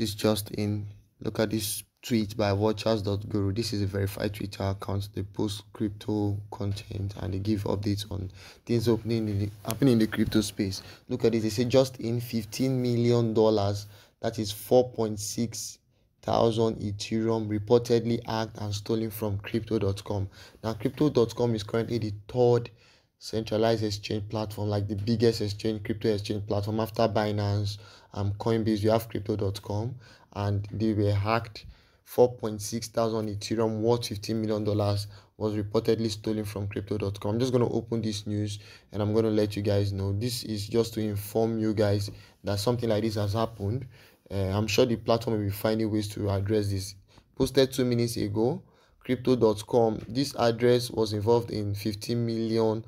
this just in. Look at this tweet by watchers.guru. This is a verified Twitter account. They post crypto content and they give updates on things opening in the, happening in the crypto space. Look at this. They say just in 15 million dollars. That is 4.6 thousand Ethereum reportedly hacked and stolen from crypto.com. Now, crypto.com is currently the third centralized exchange platform, like the biggest exchange, crypto exchange platform after Binance, um, Coinbase. You have crypto.com, and they were hacked. 4.6 thousand Ethereum worth 15 million dollars was reportedly stolen from crypto.com. I'm just going to open this news and I'm going to let you guys know. This is just to inform you guys that something like this has happened. Uh, I'm sure the platform will be finding ways to address this. Posted two minutes ago, crypto.com. This address was involved in 15 million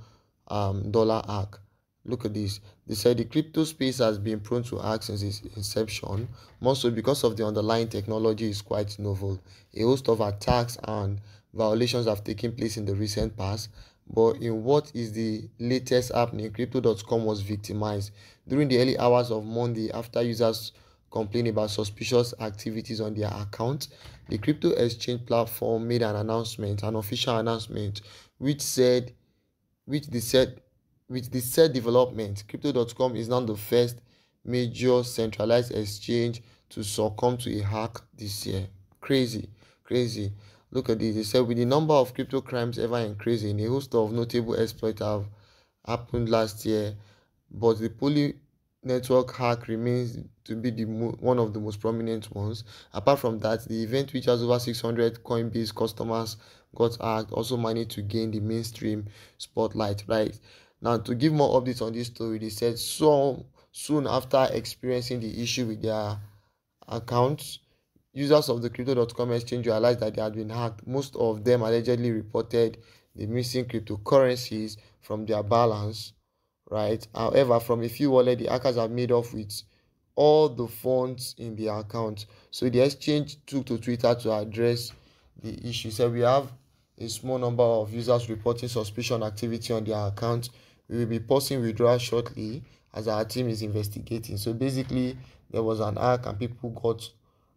um, dollar hack. Look at this. They said the crypto space has been prone to hacks since its inception, mostly because of the underlying technology is quite novel. A host of attacks and violations have taken place in the recent past, but in what is the latest happening, crypto.com was victimized during the early hours of Monday after users complained about suspicious activities on their account. The crypto exchange platform made an announcement, an official announcement, which said which they said with the said development, Crypto.com is now the first major centralized exchange to succumb to a hack this year. Crazy, crazy. Look at this. They said with the number of crypto crimes ever increasing, a host of notable exploits have happened last year, but the poly network hack remains to be the one of the most prominent ones. Apart from that, the event which has over 600 Coinbase customers got hacked also managed to gain the mainstream spotlight. Right now, to give more updates on this story, they said so soon after experiencing the issue with their accounts, users of the crypto.com exchange realized that they had been hacked. Most of them allegedly reported the missing cryptocurrencies from their balance right? However, from a few wallets, the hackers have made off with all the funds in the account. So the exchange took to Twitter to address the issue. So we have a small number of users reporting suspicion activity on their account. We will be posting withdrawal shortly as our team is investigating. So basically, there was an hack and people got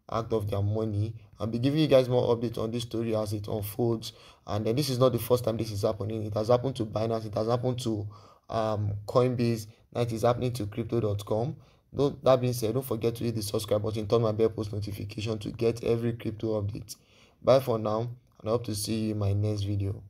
hacked of their money. I'll be giving you guys more updates on this story as it unfolds. And then this is not the first time this is happening. It has happened to Binance. It has happened to um, Coinbase. It is happening to crypto.com. Don't, that being said, don't forget to hit the subscribe button, turn my bell post notification to get every crypto update. Bye for now, and I hope to see you in my next video.